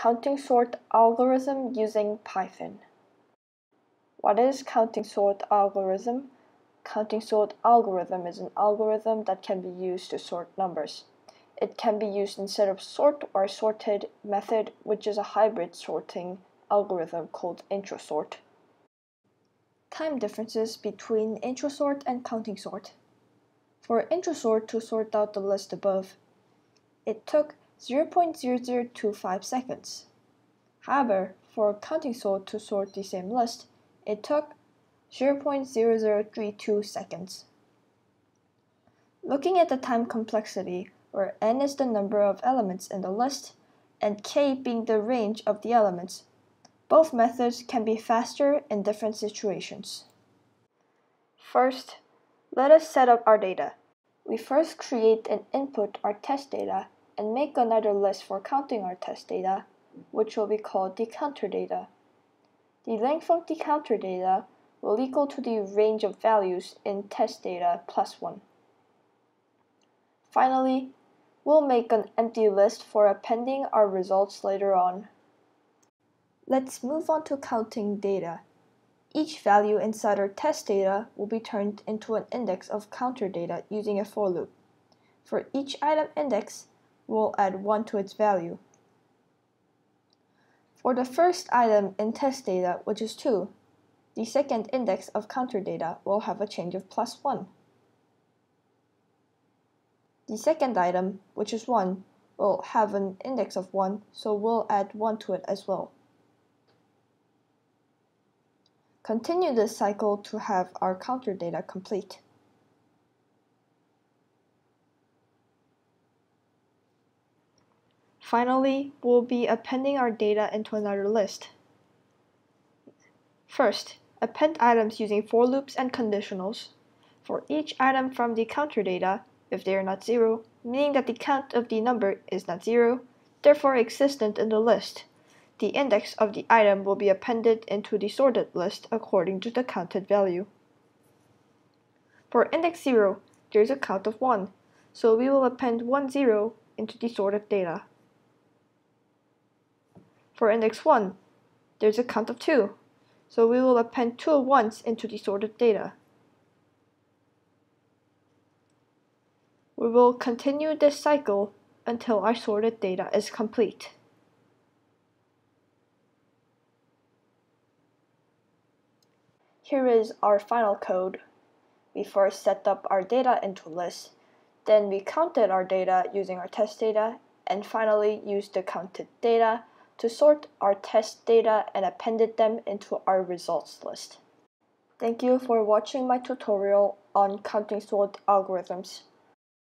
Counting sort algorithm using Python. What is counting sort algorithm? Counting sort algorithm is an algorithm that can be used to sort numbers. It can be used instead of sort or sorted method, which is a hybrid sorting algorithm called introsort. Time differences between introsort and counting sort. For introsort to sort out the list above, it took 0.0025 seconds. However, for counting sort to sort the same list, it took 0.0032 seconds. Looking at the time complexity, where n is the number of elements in the list and k being the range of the elements, both methods can be faster in different situations. First, let us set up our data. We first create and input our test data and make another list for counting our test data, which will be called the counter data. The length of the counter data will equal to the range of values in test data plus 1. Finally, we'll make an empty list for appending our results later on. Let's move on to counting data. Each value inside our test data will be turned into an index of counter data using a for loop. For each item index, we'll add 1 to its value. For the first item in test data, which is 2, the second index of counter data will have a change of plus 1. The second item, which is 1, will have an index of 1, so we'll add 1 to it as well. Continue this cycle to have our counter data complete. Finally, we'll be appending our data into another list. First, append items using for loops and conditionals. For each item from the counter data, if they are not zero, meaning that the count of the number is not zero, therefore existent in the list, the index of the item will be appended into the sorted list according to the counted value. For index 0, there is a count of 1, so we will append 1 0 into the sorted data. For index 1, there's a count of 2, so we will append two ones into the sorted data. We will continue this cycle until our sorted data is complete. Here is our final code. We first set up our data into a list, then we counted our data using our test data, and finally used the counted data to sort our test data and appended them into our results list. Thank you for watching my tutorial on counting sort algorithms.